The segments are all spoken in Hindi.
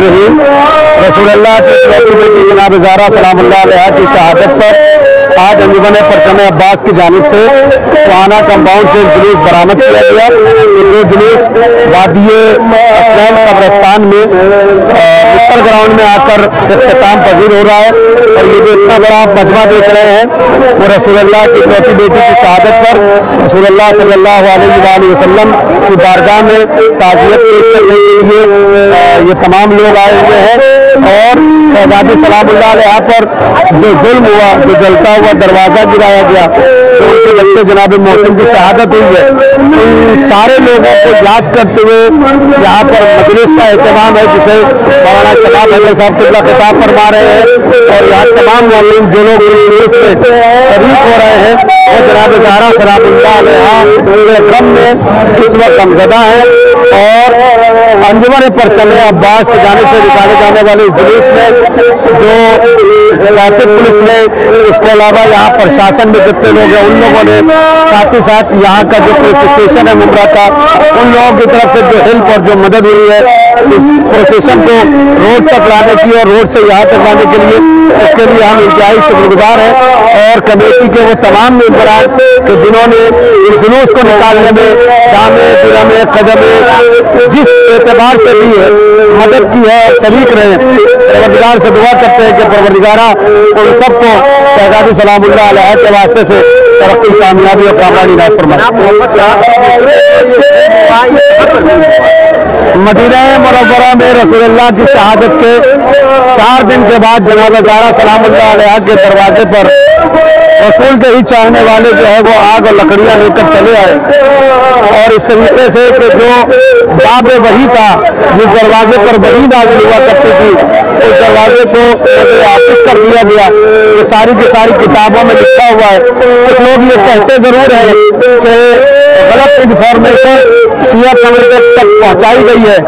रहीम। रसूलल्लाह की जनाब ज़ारा सलाम की शहादत पर आज अंजुमन परचम अब्बास की जानब से सुहाना कंपाउंड से जुलूस बरामद किया गया। जो जुलूस वादी कब्रस्तान में उत्तर ग्राउंड में आकर अख्ताम पजीर हो रहा है। और ये जो इतना बड़ा मजमा देख रहे हैं, वो रसूलुल्लाह की इकलौती बेटी की शहादत पर रसूलुल्लाह सल्लल्लाहु अलैहि वसल्लम की बारगाह में ताज़ियत पेश करने के लिए ये तमाम लोग आए हुए हैं। और शहजादी सलाम पर जो जुल्म हुआ, जो जलता हुआ दरवाज़ा गिराया गया तो बच्चे जनाब, मौसम की शहादत हुई है। इन सारे लोगों को याद करते हुए यहाँ पर मजलिस का अहतमाम है, जिसे मौलाना शबाब अहमद साहब तिल्ला खिताब फरमा रहे हैं। और यहाँ तमाम मौलिन जो लोग शरीक हो रहे हैं, वो जनाब जहरा सलाम गम में इस वक्त गमजदा है। और अंजुमन पर चले अब्बास की जानब से निकाले जाने वाले जुलूस में, जो ट्रैफ़िक पुलिस ने इसके अलावा यहाँ प्रशासन में जितने लोग हैं, उन लोगों ने साथ ही साथ यहाँ का जो पुलिस स्टेशन है मुमरा का, उन लोगों की तरफ़ से जो हेल्प और जो मदद हुई है, इस प्रोसेशन को रोड तक लाने की और रोड से यहाँ तक लाने के लिए, उसके लिए हम इंतहाई शुक्रगुजार हैं। और कमेटी के वो तमाम मेम्बरान कि जिन्होंने इस जुलूस को निकालने में, दामे दिलमे कदमे, जिस एतबार से भी मदद की है, शरीक रहे। परवरदिगार से दुआ करते हैं कि परवरदिगारा, उन सबको शहजादी सलाम के वास्ते से तरक्की, कामयाबी और कामरानी राय फरमाए। मदीना मुरबरा में रसोल्ला की शहादत के चार दिन के बाद जनाब ज़ारा सलाम के दरवाजे पर रसूल के ही चाहने वाले जो है वो आग और लकड़ियाँ लेकर चले आए। और इस तरीके से कि जो बाब वही था, जिस दरवाजे पर वही नाजिल हुआ करती थी, उस दरवाजे को वापस कर दिया गया। ये सारी की सारी किताबों में लिखा हुआ है। कुछ लोग ये कहते ज़रूर है कि गलत इंफॉर्मेशन शिया कम्युनिटी तक पहुंचाई गई है।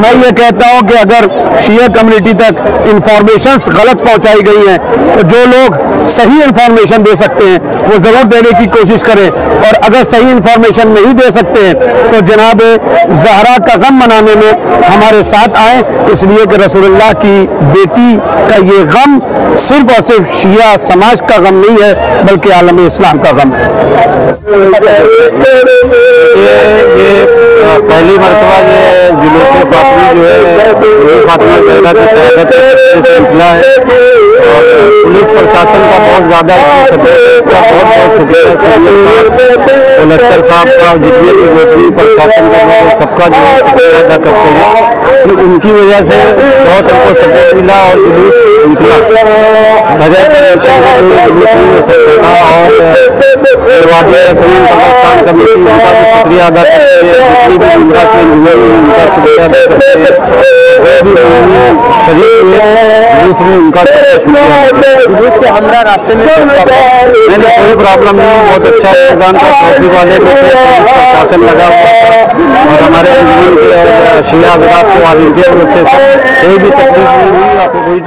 मैं ये कहता हूँ कि अगर शिया कम्युनिटी तक इंफॉर्मेशन गलत पहुंचाई गई हैं तो जो लोग सही इंफॉर्मेशन दे सकते हैं, वो ज़रूर देने की कोशिश करें। और अगर सही इंफॉर्मेशन नहीं दे सकते हैं तो जनाब जहरा का गम मनाने में हमारे साथ आए। इसलिए कि रसोल्ला की बेटी का ये गम सिर्फ़ और सिर्फ़ शिया समाज का गम नहीं है, बल्कि आलम इस्लाम का गम है। ये, पहली मरतबा ये जुलूस फातमी जो है फातमा जहरा की शहादत सिलसिला है। और पुलिस प्रशासन का बहुत ज़्यादा इसका बहुत बहुत शुक्रिया। कलेक्टर साहब का जितने भी गोत्री प्रशासन का सबका जो है शुक्रिया अदा करते हैं उनकी वजह से बहुत हमको सपोर्ट मिला और जुलूस निकला। बगैर और कमेटी उनका भी शुक्रिया अदा करते हैं जितनी भी उनका के हुए उनका शुक्रिया अदा करते हैं। वो भी शरीर हुए उसमें उनका शुक्रिया के रास्ते में कोई प्रॉब्लम नहीं बहुत अच्छा ट्रॉफी वाले को शासन लगा हुआ था। और हमारे शिया विभाग के थे कोई भी तकलीफ़ नहीं हुई आपको कोई